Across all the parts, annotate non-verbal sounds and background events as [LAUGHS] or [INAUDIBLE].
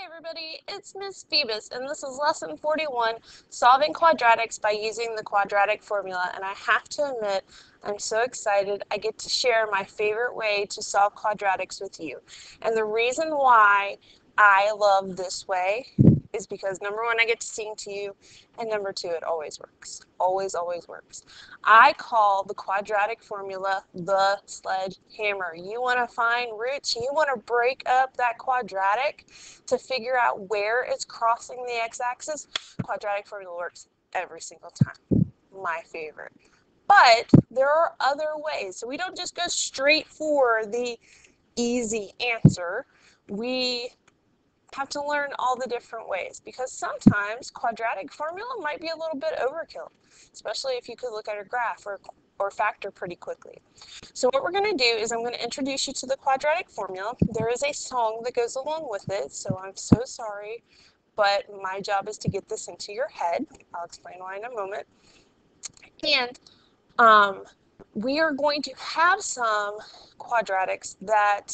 Hey everybody, it's Miss Phebus and this is lesson 41, solving quadratics by using the quadratic formula. And I have to admit I'm so excited. I get to share my favorite way to solve quadratics with you. And the reason why I love this way is because number one, I get to sing to you, and number two, it always works. Always, always works. I call the quadratic formula the sledgehammer. You want to find roots, you want to break up that quadratic to figure out where it's crossing the x-axis. Quadratic formula works every single time. My favorite. But there are other ways. So we don't just go straight for the easy answer. We have to learn all the different ways because sometimes quadratic formula might be a little bit overkill, especially if you could look at a graph or, or factor pretty quickly. So what we're going to do is I'm going to introduce you to the quadratic formula. There is a song that goes along with it, so I'm so sorry, but my job is to get this into your head. I'll explain why in a moment. And um, we are going to have some quadratics that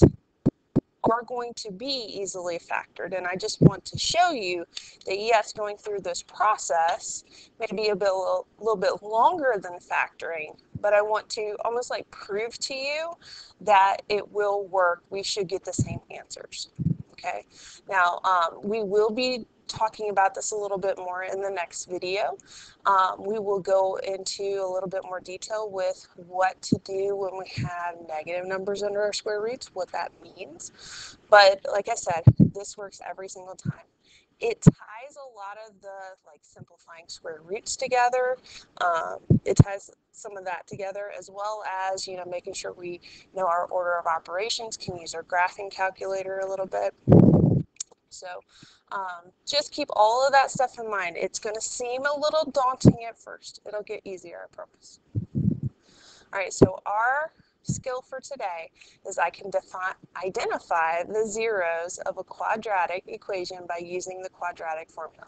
are going to be easily factored. And I just want to show you that yes, going through this process may be a, bit, a little bit longer than factoring, but I want to almost like prove to you that it will work. We should get the same answers. Okay, now um, we will be talking about this a little bit more in the next video. Um, we will go into a little bit more detail with what to do when we have negative numbers under our square roots, what that means. But like I said, this works every single time. It ties a lot of the like simplifying square roots together. Um, it ties some of that together as well as you know making sure we know our order of operations, can use our graphing calculator a little bit. So um, just keep all of that stuff in mind. It's going to seem a little daunting at first. It'll get easier, I promise. All right, so our skill for today is I can define, identify the zeros of a quadratic equation by using the quadratic formula.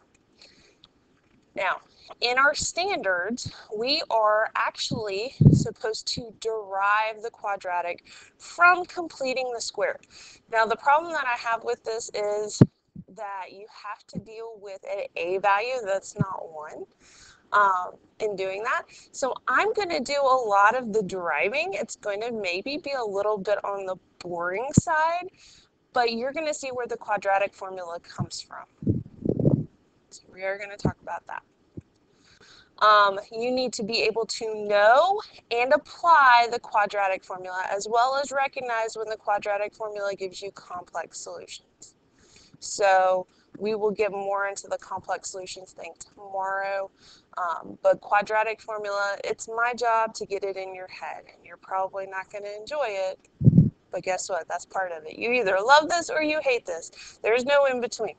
Now, in our standards, we are actually supposed to derive the quadratic from completing the square. Now, the problem that I have with this is that you have to deal with an a value that's not 1 um, in doing that. So I'm going to do a lot of the deriving. It's going to maybe be a little bit on the boring side, but you're going to see where the quadratic formula comes from. So we are going to talk about that. Um, you need to be able to know and apply the quadratic formula as well as recognize when the quadratic formula gives you complex solutions. So we will get more into the complex solutions thing tomorrow. Um, but quadratic formula, it's my job to get it in your head, and you're probably not going to enjoy it. But guess what? That's part of it. You either love this or you hate this. There's no in between.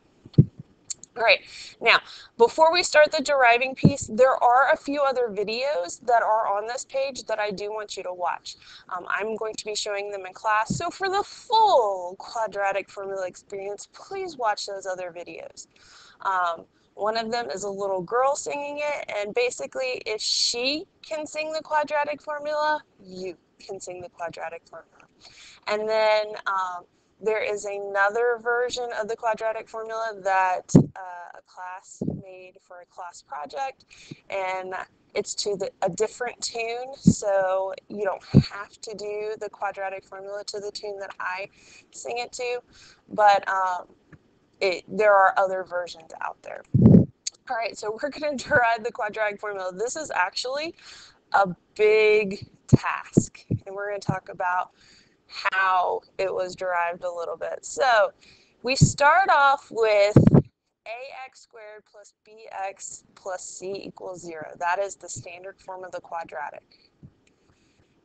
All right, now, before we start the deriving piece, there are a few other videos that are on this page that I do want you to watch. Um, I'm going to be showing them in class, so for the full quadratic formula experience, please watch those other videos. Um, one of them is a little girl singing it, and basically, if she can sing the quadratic formula, you can sing the quadratic formula. And then um, there is another version of the quadratic formula that uh, a class made for a class project, and it's to the, a different tune, so you don't have to do the quadratic formula to the tune that I sing it to, but um, it, there are other versions out there. All right, so we're going [LAUGHS] to derive the quadratic formula. This is actually a big task, and we're going to talk about how it was derived a little bit. So we start off with ax squared plus bx plus c equals 0. That is the standard form of the quadratic.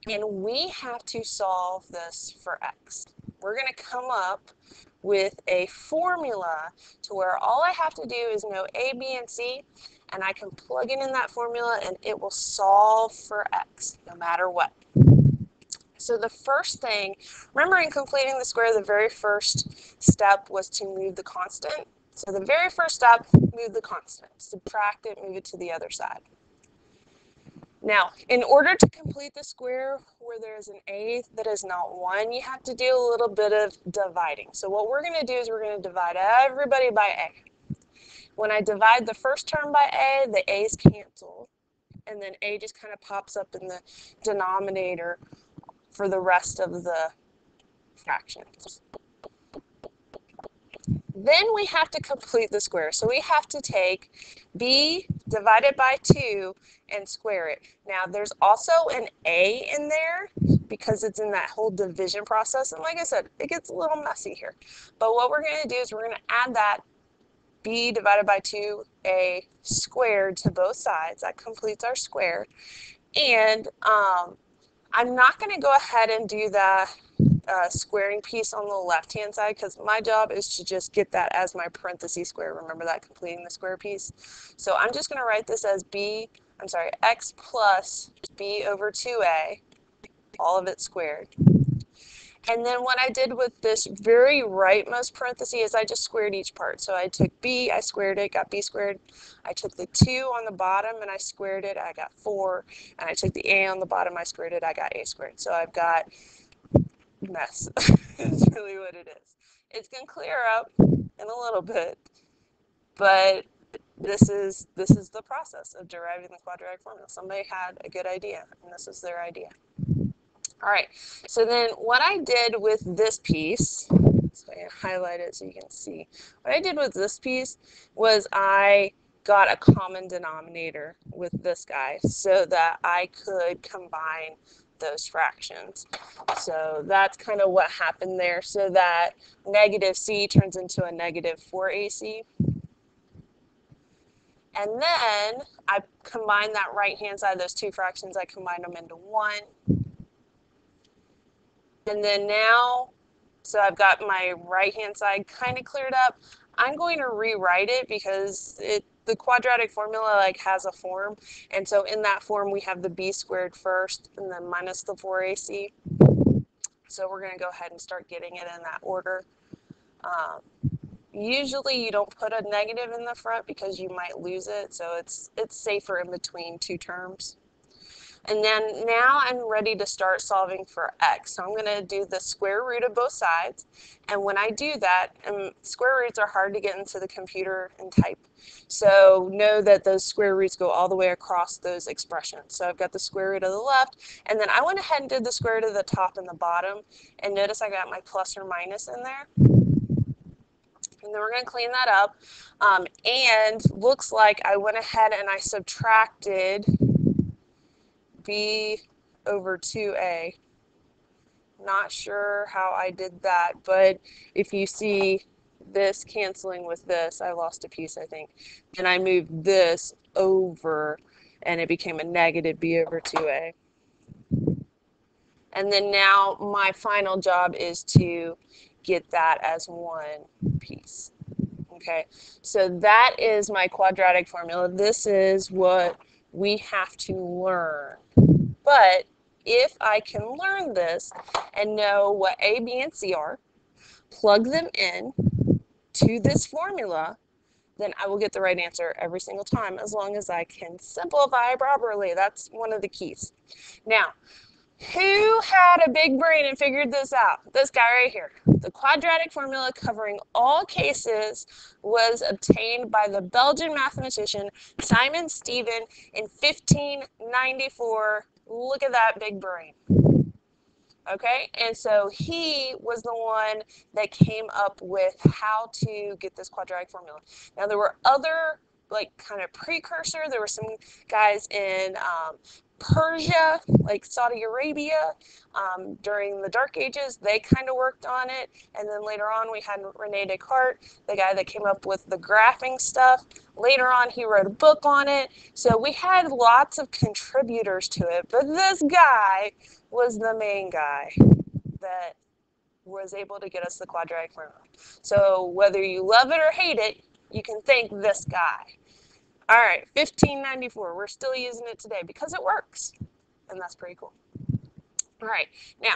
And we have to solve this for x. We're going to come up with a formula to where all I have to do is know a, b, and c, and I can plug it in that formula and it will solve for x no matter what. So the first thing, remember in completing the square, the very first step was to move the constant. So the very first step, move the constant. Subtract it, move it to the other side. Now, in order to complete the square where there's an a that is not 1, you have to do a little bit of dividing. So what we're going to do is we're going to divide everybody by a. When I divide the first term by a, the a's cancel, and then a just kind of pops up in the denominator for the rest of the fractions. Then we have to complete the square. So we have to take b divided by 2 and square it. Now there's also an a in there because it's in that whole division process. And like I said, it gets a little messy here. But what we're going to do is we're going to add that b divided by 2a squared to both sides. That completes our square. And um, I'm not going to go ahead and do the uh, squaring piece on the left-hand side because my job is to just get that as my parenthesis square. Remember that, completing the square piece. So I'm just going to write this as b, I'm sorry, x plus b over 2a, all of it squared. And then what I did with this very rightmost parenthesis is I just squared each part. So I took b, I squared it, got b squared. I took the 2 on the bottom and I squared it, I got 4. And I took the a on the bottom, I squared it, I got a squared. So I've got mess. [LAUGHS] It's really what it is. It's going to clear up in a little bit, but this is this is the process of deriving the quadratic formula. Somebody had a good idea, and this is their idea. All right, so then what I did with this piece, so I highlight it so you can see. What I did with this piece was I got a common denominator with this guy so that I could combine those fractions. So that's kind of what happened there. So that negative c turns into a negative 4ac. And then I combine that right-hand side, of those two fractions, I combine them into one. And then now, so I've got my right-hand side kind of cleared up. I'm going to rewrite it because it the quadratic formula like has a form. And so in that form we have the b squared first and then minus the 4ac so we're going to go ahead and start getting it in that order. Um, usually you don't put a negative in the front because you might lose it. So it's it's safer in between two terms and then now I'm ready to start solving for x. So I'm going to do the square root of both sides. And when I do that, and square roots are hard to get into the computer and type. So know that those square roots go all the way across those expressions. So I've got the square root of the left, and then I went ahead and did the square root of the top and the bottom. And notice I got my plus or minus in there. And then we're going to clean that up. Um, and looks like I went ahead and I subtracted b over 2a. Not sure how I did that, but if you see this canceling with this, I lost a piece, I think. And I moved this over, and it became a negative b over 2a. And then now my final job is to get that as one piece. Okay, so that is my quadratic formula. This is what we have to learn. But if I can learn this and know what A, B, and C are, plug them in to this formula, then I will get the right answer every single time as long as I can simplify properly. That's one of the keys. Now, who had a big brain and figured this out? This guy right here. The quadratic formula covering all cases was obtained by the Belgian mathematician Simon Stevin in 1594. Look at that big brain. Okay, and so he was the one that came up with how to get this quadratic formula. Now, there were other like kind of precursor. There were some guys in um, Persia, like Saudi Arabia, um, during the Dark Ages, they kind of worked on it. And then later on, we had Rene Descartes, the guy that came up with the graphing stuff. Later on, he wrote a book on it. So we had lots of contributors to it. But this guy was the main guy that was able to get us the quadratic formula. So whether you love it or hate it, you can thank this guy. All right, 1594. We're still using it today because it works. And that's pretty cool. All right, now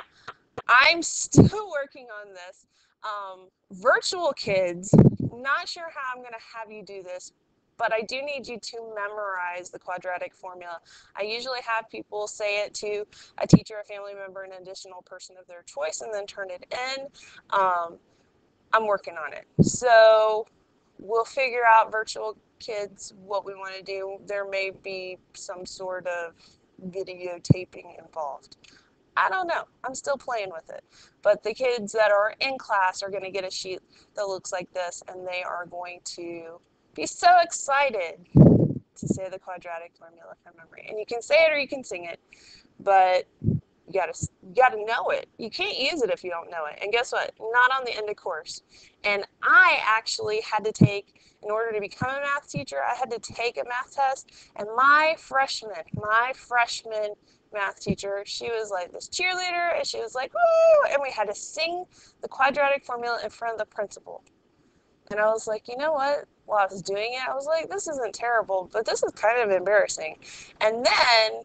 I'm still [LAUGHS] working on this. Um, virtual kids, not sure how I'm going to have you do this, but I do need you to memorize the quadratic formula. I usually have people say it to a teacher, a family member, an additional person of their choice, and then turn it in. Um, I'm working on it. So we'll figure out virtual kids what we want to do. There may be some sort of videotaping involved. I don't know. I'm still playing with it. But the kids that are in class are going to get a sheet that looks like this, and they are going to be so excited to say the quadratic formula from memory. And you can say it or you can sing it, but you gotta you gotta know it. You can't use it if you don't know it. And guess what? Not on the end of course. And I actually had to take, in order to become a math teacher, I had to take a math test. And my freshman, my freshman math teacher, she was like this cheerleader, and she was like, woo! And we had to sing the quadratic formula in front of the principal. And I was like, you know what? While I was doing it, I was like, this isn't terrible, but this is kind of embarrassing. And then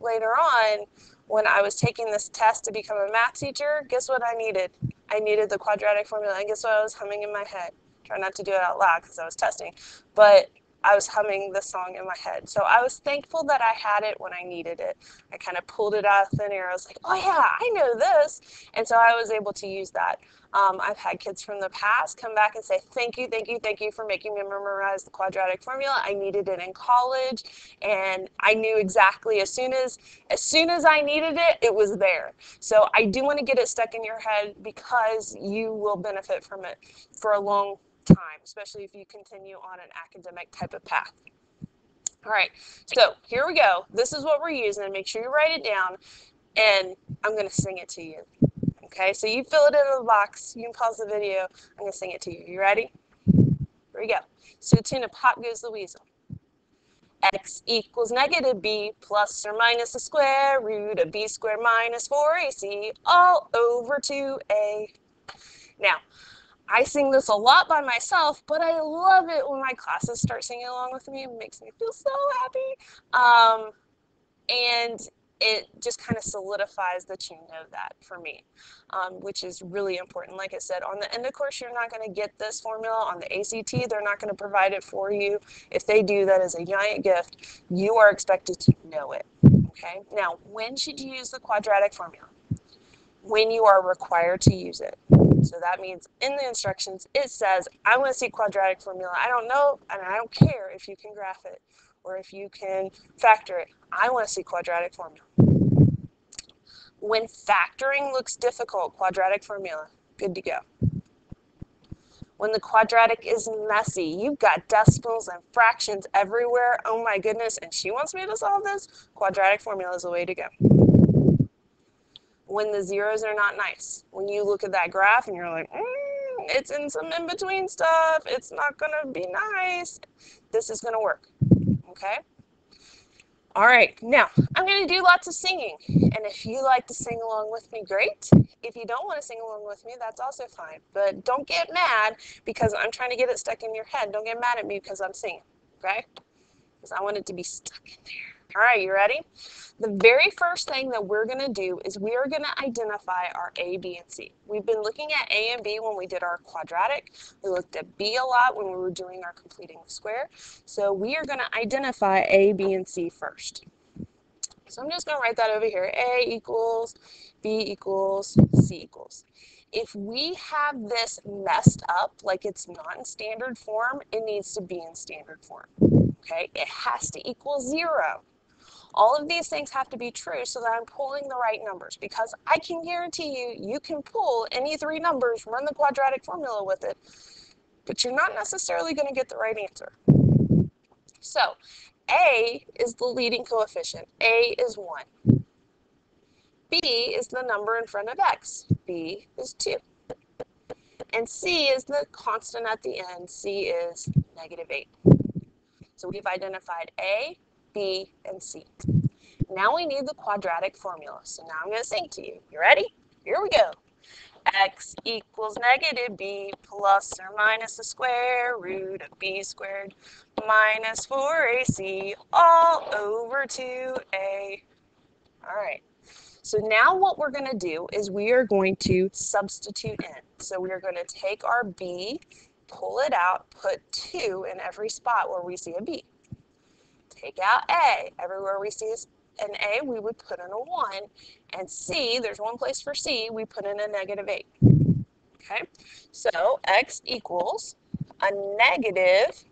later on, when I was taking this test to become a math teacher, guess what I needed? I needed the quadratic formula. And guess what I was humming in my head? Try not to do it out loud because I was testing. But I was humming the song in my head. So I was thankful that I had it when I needed it. I kind of pulled it out of thin air. I was like, oh yeah, I know this. And so I was able to use that. Um, I've had kids from the past come back and say, thank you, thank you, thank you for making me memorize the quadratic formula. I needed it in college and I knew exactly as soon as, as soon as I needed it, it was there. So I do want to get it stuck in your head because you will benefit from it for a long time, especially if you continue on an academic type of path. All right, so here we go. This is what we're using. Make sure you write it down, and I'm going to sing it to you. Okay, so you fill it in the box. You can pause the video. I'm going to sing it to you. You ready? Here we go. So tune Pop Goes the Weasel. x equals negative b plus or minus the square root of b squared minus 4ac all over 2a. Now, I sing this a lot by myself, but I love it when my classes start singing along with me. It makes me feel so happy. Um, and it just kind of solidifies that you know that for me, um, which is really important. Like I said, on the end of course, you're not going to get this formula. On the ACT, they're not going to provide it for you. If they do, that is a giant gift. You are expected to know it. Okay. Now, when should you use the quadratic formula? When you are required to use it. So that means in the instructions, it says, I want to see quadratic formula. I don't know, and I don't care if you can graph it or if you can factor it. I want to see quadratic formula. When factoring looks difficult, quadratic formula, good to go. When the quadratic is messy, you've got decimals and fractions everywhere. Oh my goodness, and she wants me to solve this? Quadratic formula is the way to go when the zeros are not nice. When you look at that graph and you're like, mm, it's in some in between stuff, it's not going to be nice, this is going to work. Okay? All right, now I'm going to do lots of singing. And if you like to sing along with me, great. If you don't want to sing along with me, that's also fine. But don't get mad because I'm trying to get it stuck in your head. Don't get mad at me because I'm singing, okay? Because I want it to be stuck in there. All right, you ready? The very first thing that we're going to do is we are going to identify our A, B, and C. We've been looking at A and B when we did our quadratic. We looked at B a lot when we were doing our completing the square. So we are going to identify A, B, and C first. So I'm just going to write that over here. A equals, B equals, C equals. If we have this messed up, like it's not in standard form, it needs to be in standard form. Okay, it has to equal zero. All of these things have to be true so that I'm pulling the right numbers because I can guarantee you, you can pull any three numbers, run the quadratic formula with it, but you're not necessarily going to get the right answer. So A is the leading coefficient. A is 1. B is the number in front of X. B is 2. And C is the constant at the end. C is negative 8. So we've identified A, B, and C. Now we need the quadratic formula. So now I'm going to sing to you. You ready? Here we go. x equals negative b plus or minus the square root of b squared minus 4ac all over 2a. All right. So now what we're going to do is we are going to substitute in. So we are going to take our b pull it out, put 2 in every spot where we see a B. Take out A. Everywhere we see an A, we would put in a 1. And C, there's one place for C, we put in a negative 8. Okay, so X equals a negative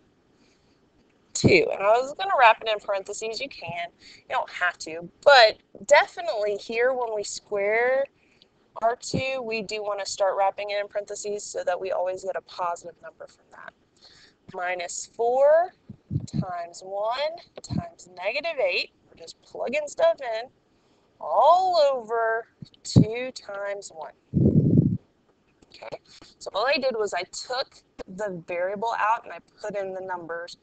2. And I was going to wrap it in parentheses. You can. You don't have to. But definitely here when we square R2, we do want to start wrapping it in parentheses so that we always get a positive number from that. Minus 4 times 1 times negative 8. We're just plugging stuff in all over 2 times 1. Okay, so all I did was I took the variable out and I put in the numbers.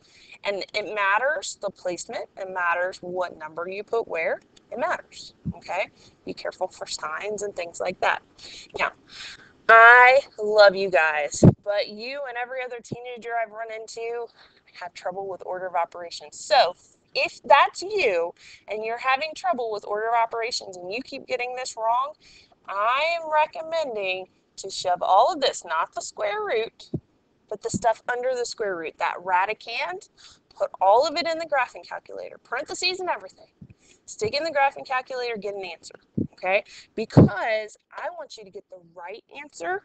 And it matters the placement, it matters what number you put where, it matters. Okay, be careful for signs and things like that. Now, I love you guys, but you and every other teenager I've run into have trouble with order of operations. So if that's you and you're having trouble with order of operations and you keep getting this wrong, I am recommending to shove all of this, not the square root, but the stuff under the square root, that radicand, put all of it in the graphing calculator, parentheses and everything. Stick in the graphing calculator, get an answer, okay? Because I want you to get the right answer.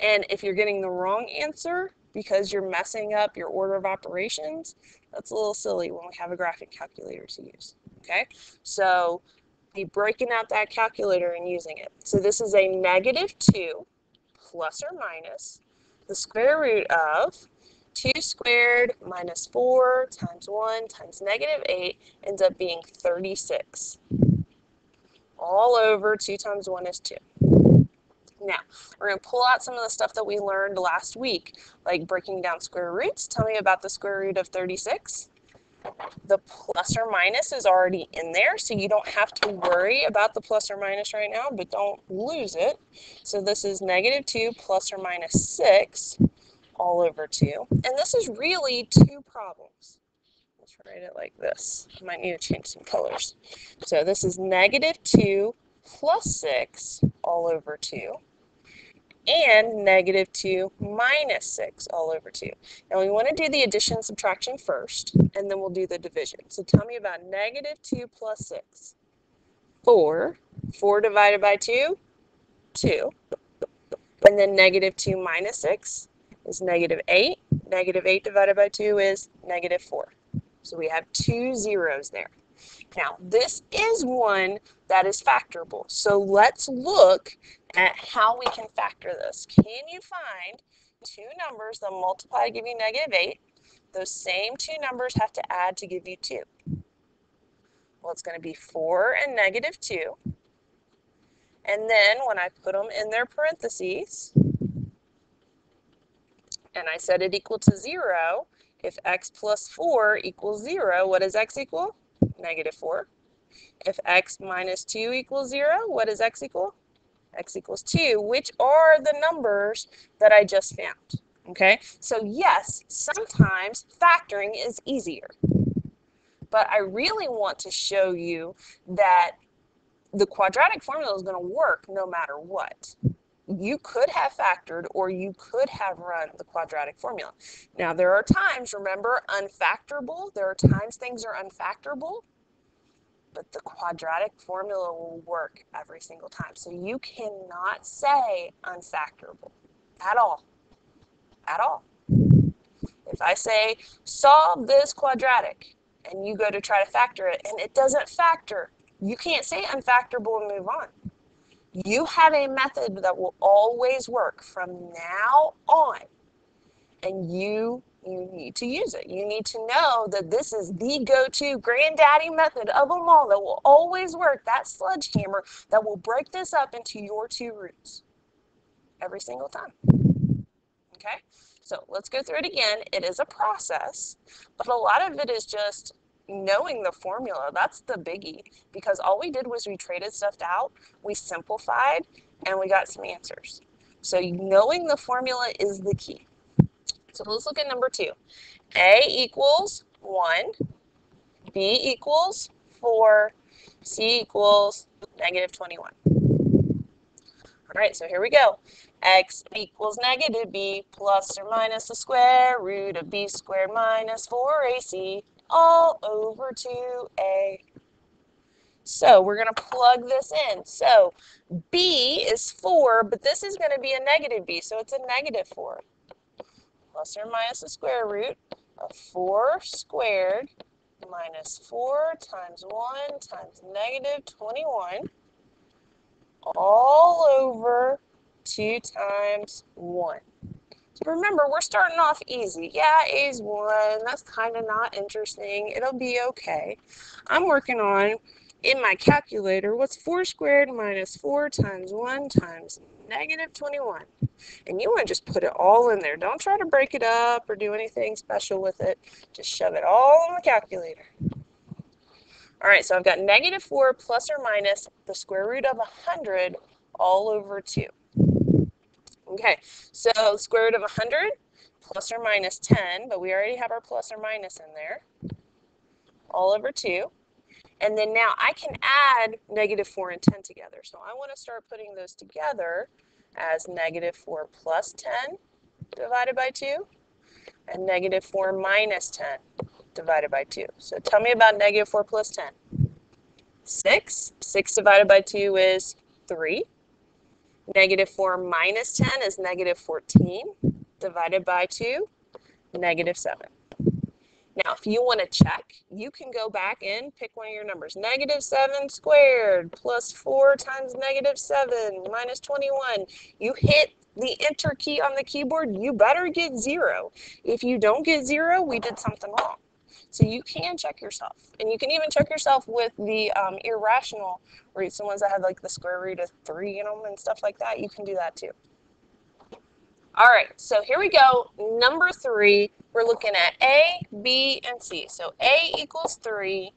And if you're getting the wrong answer because you're messing up your order of operations, that's a little silly when we have a graphing calculator to use, okay? So be breaking out that calculator and using it. So this is a negative 2 plus or minus the square root of 2 squared minus 4 times 1 times negative 8 ends up being 36. All over 2 times 1 is 2. Now, we're going to pull out some of the stuff that we learned last week, like breaking down square roots. Tell me about the square root of 36. The plus or minus is already in there, so you don't have to worry about the plus or minus right now, but don't lose it. So this is negative 2 plus or minus 6 all over 2. And this is really two problems. Let's write it like this. I might need to change some colors. So this is negative 2 plus 6 all over 2 and negative 2 minus 6 all over 2. Now we want to do the addition subtraction first, and then we'll do the division. So tell me about negative 2 plus 6. 4. 4 divided by 2, 2. And then negative 2 minus 6 is negative 8. Negative 8 divided by 2 is negative 4. So we have two zeros there. Now, this is one that is factorable. So let's look at how we can factor this. Can you find two numbers that multiply to give you negative 8? Those same two numbers have to add to give you 2. Well, it's going to be 4 and negative 2. And then when I put them in their parentheses, and I set it equal to 0, if x plus 4 equals 0, what does x equal? Negative 4. If x minus 2 equals 0, what does x equal? x equals 2, which are the numbers that I just found. Okay, so yes, sometimes factoring is easier. But I really want to show you that the quadratic formula is going to work no matter what. You could have factored or you could have run the quadratic formula. Now, there are times, remember, unfactorable. There are times things are unfactorable but the quadratic formula will work every single time. So you cannot say unfactorable at all, at all. If I say solve this quadratic and you go to try to factor it and it doesn't factor, you can't say unfactorable and move on. You have a method that will always work from now on and you you need to use it. You need to know that this is the go-to granddaddy method of them all that will always work, that sledgehammer that will break this up into your two roots every single time. Okay, so let's go through it again. It is a process, but a lot of it is just knowing the formula. That's the biggie because all we did was we traded stuff out, we simplified, and we got some answers. So knowing the formula is the key. So let's look at number two. A equals 1, B equals 4, C equals negative 21. All right, so here we go. x equals negative b plus or minus the square root of b squared minus 4ac all over 2a. So we're going to plug this in. So b is 4, but this is going to be a negative b, so it's a negative 4. Plus or minus the square root of 4 squared minus 4 times 1 times negative 21 all over 2 times 1. So remember, we're starting off easy. Yeah, A is 1. That's kind of not interesting. It'll be okay. I'm working on, in my calculator, what's 4 squared minus 4 times 1 times negative 21. And you want to just put it all in there. Don't try to break it up or do anything special with it. Just shove it all in the calculator. All right, so I've got negative 4 plus or minus the square root of 100 all over 2. Okay, so square root of 100 plus or minus 10, but we already have our plus or minus in there, all over 2. And then now I can add negative 4 and 10 together. So I want to start putting those together as negative 4 plus 10 divided by 2 and negative 4 minus 10 divided by 2. So tell me about negative 4 plus 10. 6. 6 divided by 2 is 3. Negative 4 minus 10 is negative 14 divided by 2, negative 7. Now, if you want to check, you can go back and pick one of your numbers. Negative 7 squared plus 4 times negative 7 minus 21. You hit the enter key on the keyboard, you better get 0. If you don't get 0, we did something wrong. So you can check yourself. And you can even check yourself with the um, irrational roots, the ones that have like the square root of 3 in them and stuff like that. You can do that too. All right, so here we go. Number three, we're looking at A, B, and C. So A equals 3,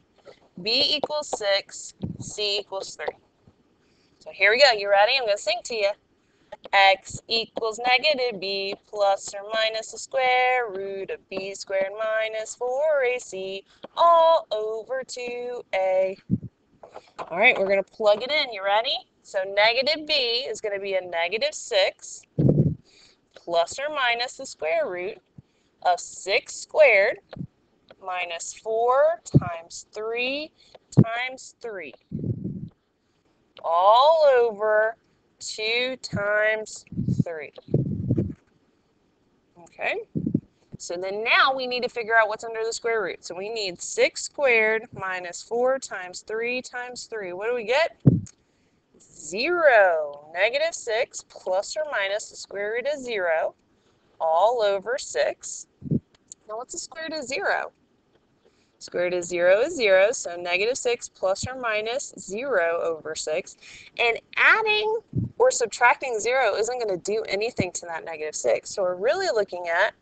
B equals 6, C equals 3. So here we go. You ready? I'm going to sing to you x equals negative b plus or minus the square root of b squared minus 4ac all over 2a. All right, we're going to plug it in. You ready? So negative b is going to be a negative 6 plus or minus the square root of 6 squared minus 4 times 3 times 3 all over 2 times 3. Okay, so then now we need to figure out what's under the square root. So we need 6 squared minus 4 times 3 times 3. What do we get? 0. Negative 6 plus or minus the square root of 0 all over 6. Now what's the square root of 0? Square root of 0 is 0, so negative 6 plus or minus 0 over 6. And adding or subtracting 0 isn't going to do anything to that negative 6. So we're really looking at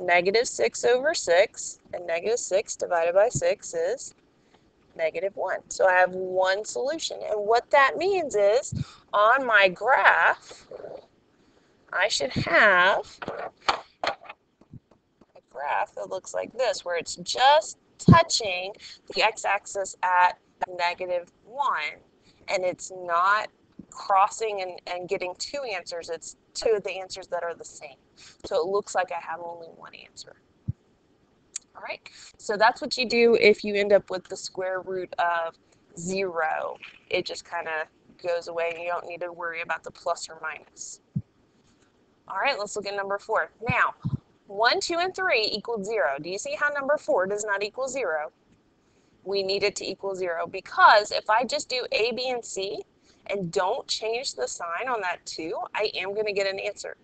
negative 6 over 6, and negative 6 divided by 6 is negative 1. So I have one solution. And what that means is, on my graph, I should have a graph that looks like this, where it's just touching the x-axis at negative 1, and it's not crossing and, and getting two answers, it's two of the answers that are the same. So it looks like I have only one answer. All right, so that's what you do if you end up with the square root of 0. It just kind of goes away and you don't need to worry about the plus or minus. All right, let's look at number 4. Now, 1, 2, and 3 equal 0. Do you see how number 4 does not equal 0? We need it to equal 0 because if I just do A, B, and C and don't change the sign on that 2, I am going to get an answer.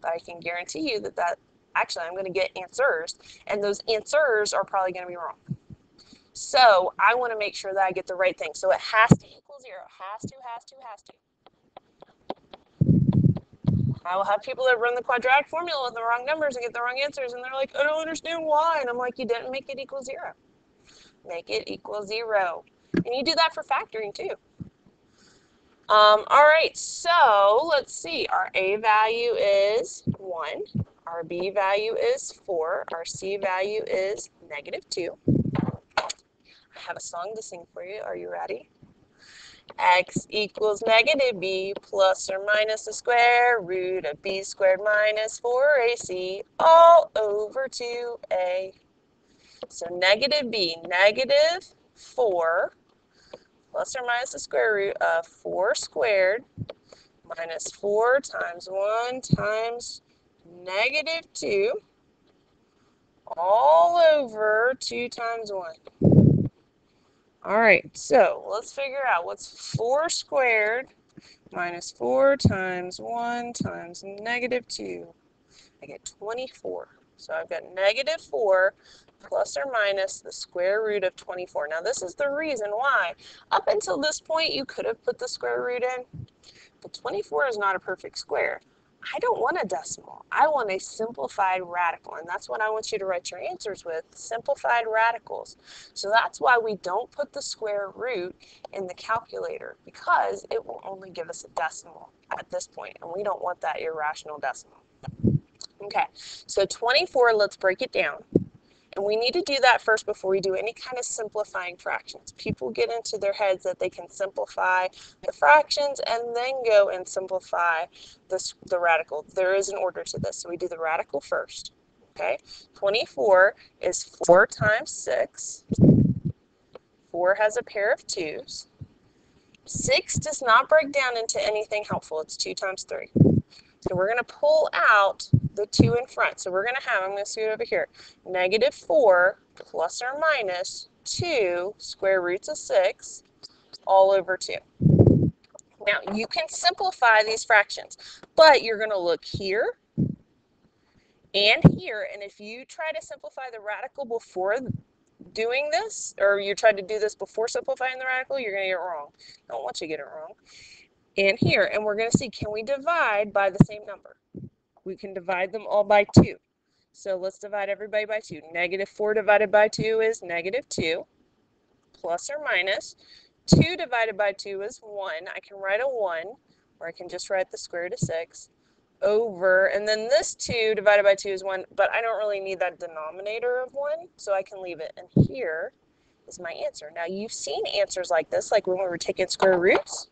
But I can guarantee you that that actually I'm going to get answers, and those answers are probably going to be wrong. So I want to make sure that I get the right thing. So it has to equal 0. Has to, has to, has to. I will have people that run the quadratic formula with the wrong numbers and get the wrong answers, and they're like, I don't understand why. And I'm like, you didn't make it equal zero. Make it equal zero. And you do that for factoring too. Um, all right, so let's see. Our A value is 1. Our B value is 4. Our C value is negative 2. I have a song to sing for you. Are you ready? x equals negative b plus or minus the square root of b squared minus 4ac all over 2a. So negative b, negative 4 plus or minus the square root of 4 squared minus 4 times 1 times negative 2 all over 2 times 1. All right, so let's figure out what's 4 squared minus 4 times 1 times negative 2. I get 24. So I've got negative 4 plus or minus the square root of 24. Now this is the reason why. Up until this point, you could have put the square root in, but 24 is not a perfect square. I don't want a decimal. I want a simplified radical, and that's what I want you to write your answers with, simplified radicals. So that's why we don't put the square root in the calculator, because it will only give us a decimal at this point, and we don't want that irrational decimal. Okay, so 24, let's break it down. And we need to do that first before we do any kind of simplifying fractions. People get into their heads that they can simplify the fractions and then go and simplify this, the radical. There is an order to this. So we do the radical first. Okay, 24 is 4 times 6. 4 has a pair of 2's. 6 does not break down into anything helpful. It's 2 times 3. So we're going to pull out the 2 in front. So we're going to have, I'm going to scoot over here, negative 4 plus or minus 2 square roots of 6 all over 2. Now, you can simplify these fractions, but you're going to look here and here, and if you try to simplify the radical before doing this, or you try to do this before simplifying the radical, you're going to get it wrong. I don't want you to get it wrong. And here, and we're going to see, can we divide by the same number? We can divide them all by 2. So let's divide everybody by 2. Negative 4 divided by 2 is negative 2, plus or minus. 2 divided by 2 is 1. I can write a 1, or I can just write the square root of 6, over, and then this 2 divided by 2 is 1, but I don't really need that denominator of 1, so I can leave it. And here is my answer. Now, you've seen answers like this, like when we were taking square roots,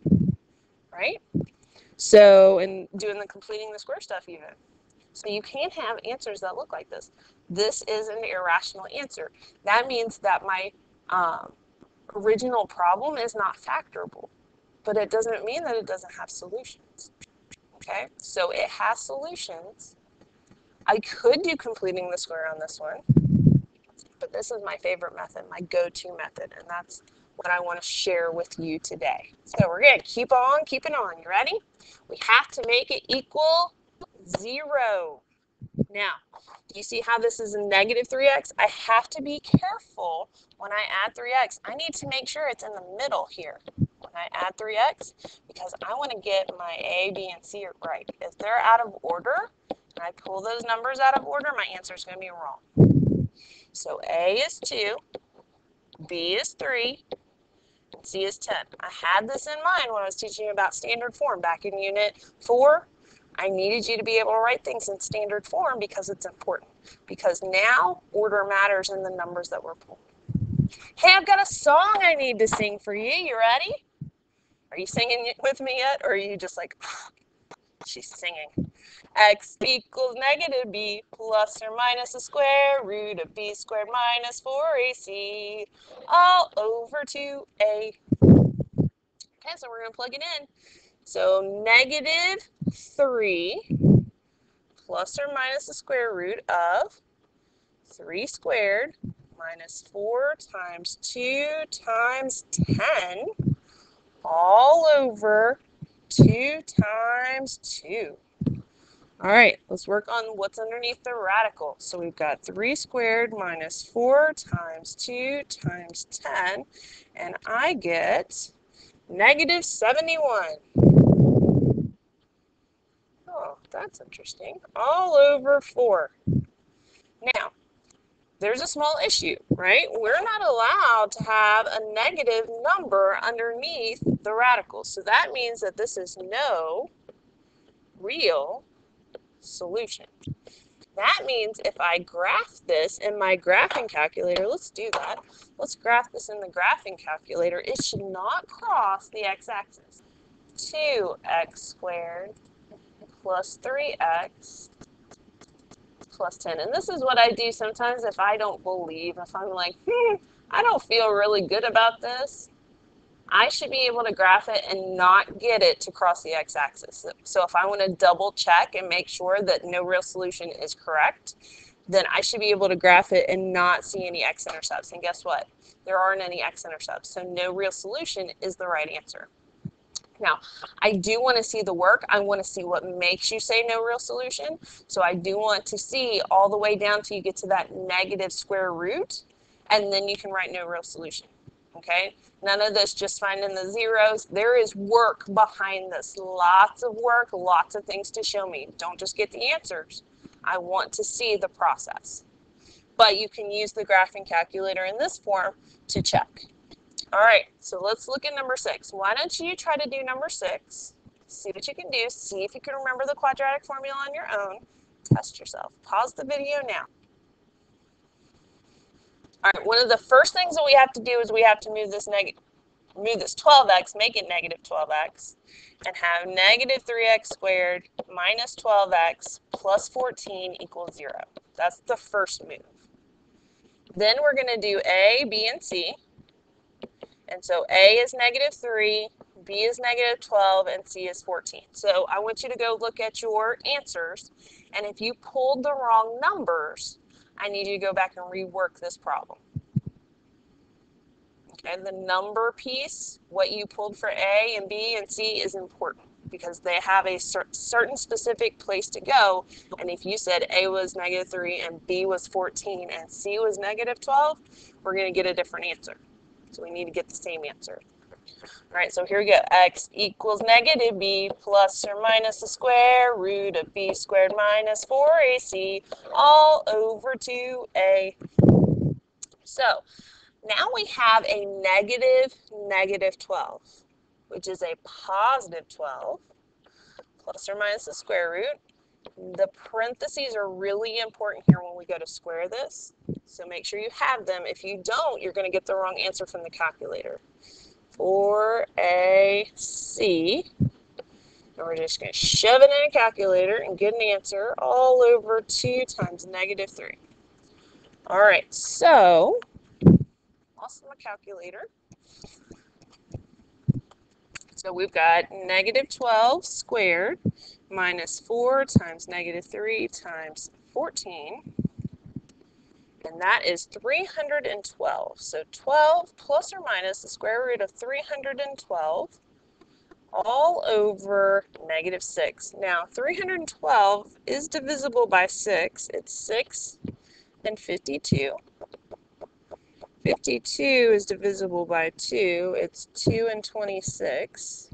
right? So, and doing the completing the square stuff even. So you can have answers that look like this. This is an irrational answer. That means that my um, original problem is not factorable, but it doesn't mean that it doesn't have solutions. Okay, so it has solutions. I could do completing the square on this one, but this is my favorite method, my go-to method, and that's what I want to share with you today. So we're going to keep on keeping on. You ready? We have to make it equal 0. Now, do you see how this is a negative 3x? I have to be careful when I add 3x. I need to make sure it's in the middle here when I add 3x because I want to get my A, B, and C right. If they're out of order and I pull those numbers out of order, my answer is going to be wrong. So A is 2, B is 3, C is 10. I had this in mind when I was teaching about standard form back in unit 4. I needed you to be able to write things in standard form because it's important. Because now order matters in the numbers that we're pulling. Hey, I've got a song I need to sing for you. You ready? Are you singing with me yet? Or are you just like, she's singing? x equals negative b plus or minus the square root of b squared minus 4ac all over 2a. Okay, so we're going to plug it in. So negative 3 plus or minus the square root of 3 squared minus 4 times 2 times 10 all over 2 times 2. All right, let's work on what's underneath the radical. So we've got 3 squared minus 4 times 2 times 10, and I get negative 71. Oh, that's interesting. All over 4. There's a small issue, right? We're not allowed to have a negative number underneath the radical. So that means that this is no real solution. That means if I graph this in my graphing calculator, let's do that. Let's graph this in the graphing calculator. It should not cross the x-axis. 2x squared plus 3x plus 10. And this is what I do sometimes if I don't believe, if I'm like, hmm, I don't feel really good about this, I should be able to graph it and not get it to cross the x-axis. So if I want to double check and make sure that no real solution is correct, then I should be able to graph it and not see any x-intercepts. And guess what? There aren't any x-intercepts. So no real solution is the right answer. Now, I do want to see the work. I want to see what makes you say no real solution. So I do want to see all the way down till you get to that negative square root, and then you can write no real solution. Okay? None of this just finding the zeros. There is work behind this. Lots of work, lots of things to show me. Don't just get the answers. I want to see the process. But you can use the graphing calculator in this form to check. All right, so let's look at number six. Why don't you try to do number six? See what you can do. See if you can remember the quadratic formula on your own. Test yourself. Pause the video now. All right, one of the first things that we have to do is we have to move this negative, move this 12x, make it negative 12x, and have negative 3x squared minus 12x plus 14 equals 0. That's the first move. Then we're going to do A, B, and C. And so A is negative 3, B is negative 12, and C is 14. So I want you to go look at your answers. And if you pulled the wrong numbers, I need you to go back and rework this problem. Okay, the number piece, what you pulled for A and B and C is important because they have a cer certain specific place to go. And if you said A was negative 3 and B was 14 and C was negative 12, we're going to get a different answer. So we need to get the same answer. All right, so here we go. x equals negative b plus or minus the square root of b squared minus 4ac all over 2a. So now we have a negative negative 12, which is a positive 12 plus or minus the square root the parentheses are really important here when we go to square this. So make sure you have them. If you don't, you're going to get the wrong answer from the calculator. 4AC. And we're just going to shove it in a calculator and get an answer all over 2 times negative 3. All right, so, lost my calculator. So we've got negative 12 squared minus 4 times negative 3 times 14. And that is 312. So 12 plus or minus the square root of 312 all over negative 6. Now 312 is divisible by 6. It's 6 and 52. 52 is divisible by 2. It's 2 and 26.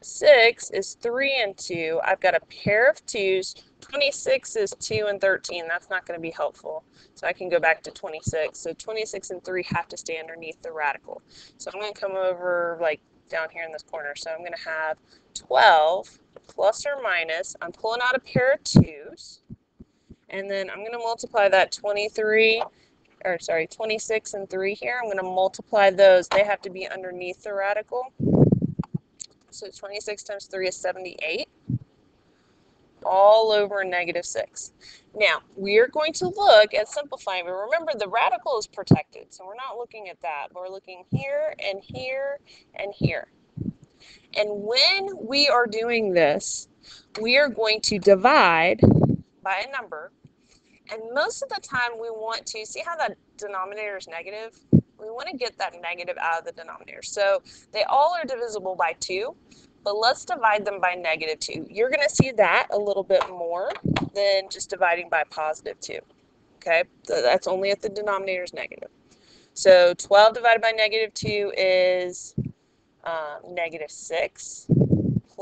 6 is 3 and 2. I've got a pair of 2's. 26 is 2 and 13. That's not going to be helpful. So I can go back to 26. So 26 and 3 have to stay underneath the radical. So I'm going to come over like down here in this corner. So I'm going to have 12 plus or minus. I'm pulling out a pair of 2's. And then I'm going to multiply that 23 or sorry, 26 and 3 here. I'm going to multiply those. They have to be underneath the radical. So 26 times 3 is 78 all over negative 6. Now, we are going to look at simplifying, but remember the radical is protected, so we're not looking at that. We're looking here and here and here. And when we are doing this, we are going to divide by a number, and most of the time we want to, see how that denominator is negative? we want to get that negative out of the denominator. So they all are divisible by 2, but let's divide them by negative 2. You're going to see that a little bit more than just dividing by positive 2. Okay, so that's only if the denominator is negative. So 12 divided by negative 2 is um, negative 6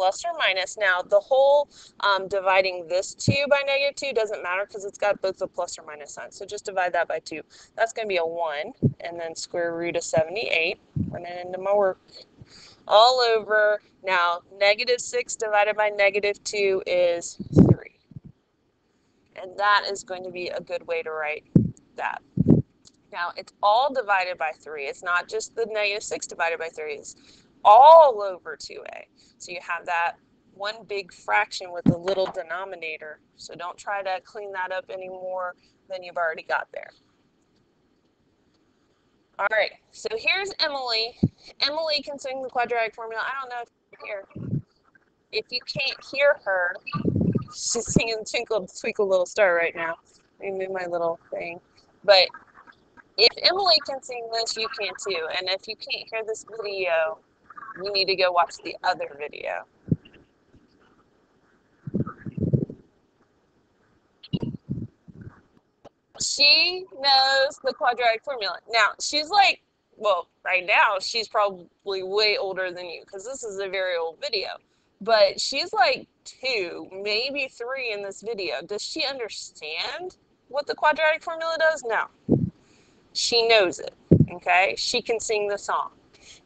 plus or minus. Now, the whole um, dividing this 2 by negative 2 doesn't matter because it's got both the plus or minus sign. So just divide that by 2. That's going to be a 1, and then square root of 78. Run it into my work. All over. Now, negative 6 divided by negative 2 is 3. And that is going to be a good way to write that. Now, it's all divided by 3. It's not just the negative 6 divided by 3. It's all over 2a. So you have that one big fraction with a little denominator. So don't try to clean that up any more than you've already got there. All right, so here's Emily. Emily can sing the quadratic formula. I don't know if you hear. If you can't hear her, she's singing Twinkle Twinkle Little Star right now. Let me move my little thing. But if Emily can sing this, you can too. And if you can't hear this video, you need to go watch the other video. She knows the quadratic formula. Now, she's like, well, right now, she's probably way older than you because this is a very old video. But she's like two, maybe three in this video. Does she understand what the quadratic formula does? No. She knows it, okay? She can sing the song.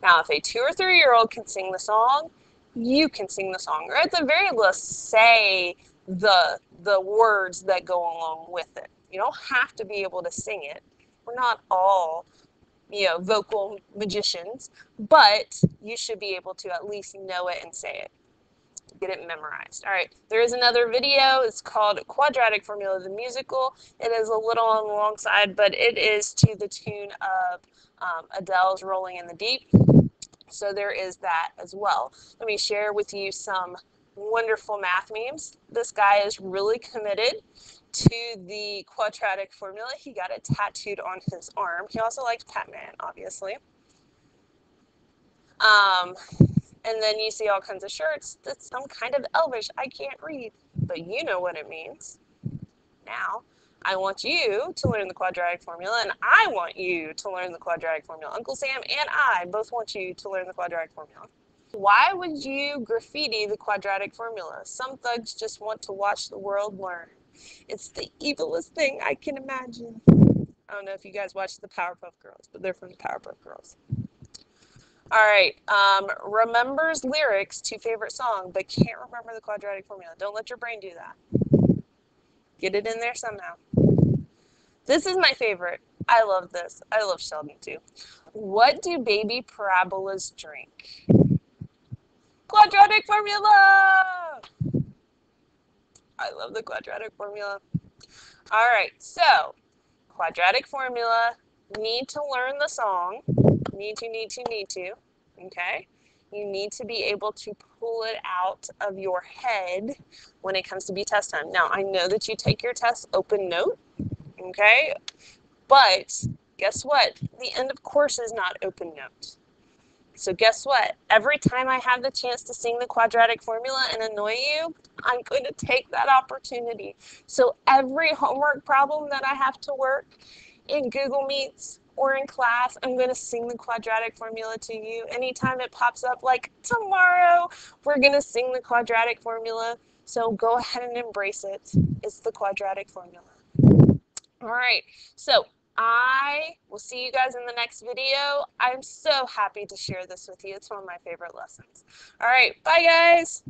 Now, if a two or three year old can sing the song, you can sing the song, or at the very least, say the the words that go along with it. You don't have to be able to sing it. We're not all, you know, vocal magicians, but you should be able to at least know it and say it. Get it memorized. All right, there is another video. It's called Quadratic Formula, the musical. It is a little on the long side, but it is to the tune of um, Adele's Rolling in the Deep. So there is that as well. Let me share with you some wonderful math memes. This guy is really committed to the quadratic formula. He got it tattooed on his arm. He also likes Batman, obviously. Um, and then you see all kinds of shirts that's some kind of elvish. I can't read, but you know what it means. Now, I want you to learn the quadratic formula, and I want you to learn the quadratic formula. Uncle Sam and I both want you to learn the quadratic formula. Why would you graffiti the quadratic formula? Some thugs just want to watch the world learn. It's the evilest thing I can imagine. I don't know if you guys watch the Powerpuff Girls, but they're from the Powerpuff Girls. All right, um, remembers lyrics to favorite song, but can't remember the quadratic formula. Don't let your brain do that. Get it in there somehow. This is my favorite. I love this. I love Sheldon too. What do baby parabolas drink? Quadratic formula! I love the quadratic formula. All right, so quadratic formula, need to learn the song. Need to, need to, need to. Okay? You need to be able to pull it out of your head when it comes to be test time. Now, I know that you take your test open note, okay? But guess what? The end of course is not open note. So guess what? Every time I have the chance to sing the quadratic formula and annoy you, I'm going to take that opportunity. So every homework problem that I have to work in Google Meets or in class, I'm going to sing the quadratic formula to you. Anytime it pops up, like tomorrow, we're going to sing the quadratic formula. So go ahead and embrace it. It's the quadratic formula. All right, so I will see you guys in the next video. I'm so happy to share this with you. It's one of my favorite lessons. All right, bye guys.